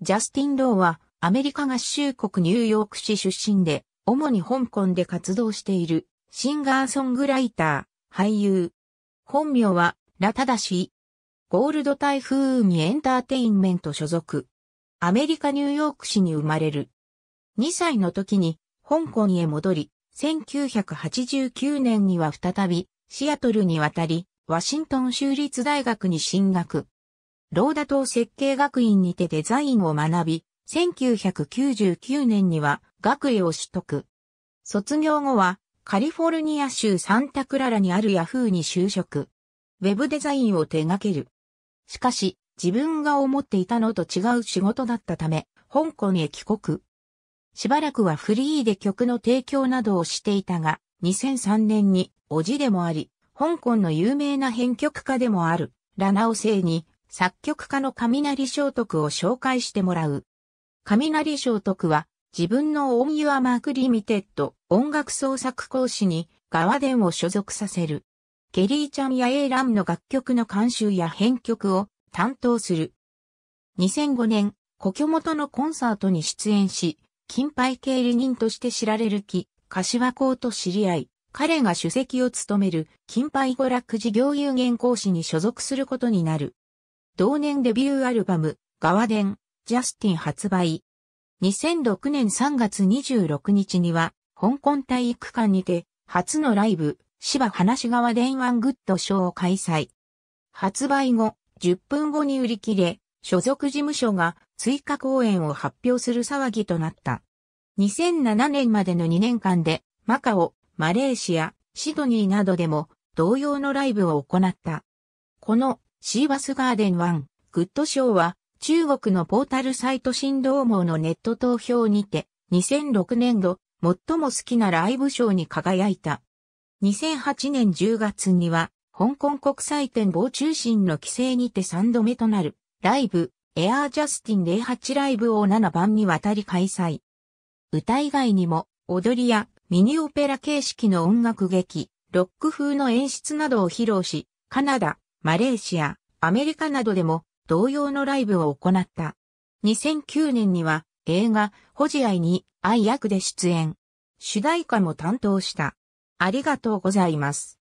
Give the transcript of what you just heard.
ジャスティン・ローはアメリカ合衆国ニューヨーク市出身で、主に香港で活動しているシンガーソングライター、俳優。本名はラタダシー。ゴールド台風海エンターテインメント所属。アメリカニューヨーク市に生まれる。2歳の時に香港へ戻り、1989年には再びシアトルに渡り、ワシントン州立大学に進学。ローダ島設計学院にてデザインを学び、1999年には学位を取得。卒業後はカリフォルニア州サンタクララにあるヤフーに就職。ウェブデザインを手掛ける。しかし、自分が思っていたのと違う仕事だったため、香港へ帰国。しばらくはフリーで曲の提供などをしていたが、2003年に、おじでもあり、香港の有名な編曲家でもある、ラナオ星に、作曲家の雷聖徳を紹介してもらう。雷聖徳は、自分のオンユアマークリミテッド音楽創作講師にガワデンを所属させる。ケリーちゃんやエイランの楽曲の監修や編曲を担当する。2005年、故郷元のコンサートに出演し、金牌経理人として知られる木、柏公と知り合い、彼が主席を務める金牌娯楽事業有限講師に所属することになる。同年デビューアルバム、ガワデン、ジャスティン発売。2006年3月26日には、香港体育館にて、初のライブ、芝話川電話グッドショーを開催。発売後、10分後に売り切れ、所属事務所が追加公演を発表する騒ぎとなった。2007年までの2年間で、マカオ、マレーシア、シドニーなどでも同様のライブを行った。このシーバスガーデン1グッドショーは中国のポータルサイト新道網のネット投票にて2006年度最も好きなライブショーに輝いた。2008年10月には香港国際展望中心の規制にて3度目となるライブエアージャスティン08ライブを7番にわたり開催。歌以外にも踊りやミニオペラ形式の音楽劇、ロック風の演出などを披露し、カナダ、マレーシア、アメリカなどでも同様のライブを行った。2009年には映画、ホジアイに愛役で出演。主題歌も担当した。ありがとうございます。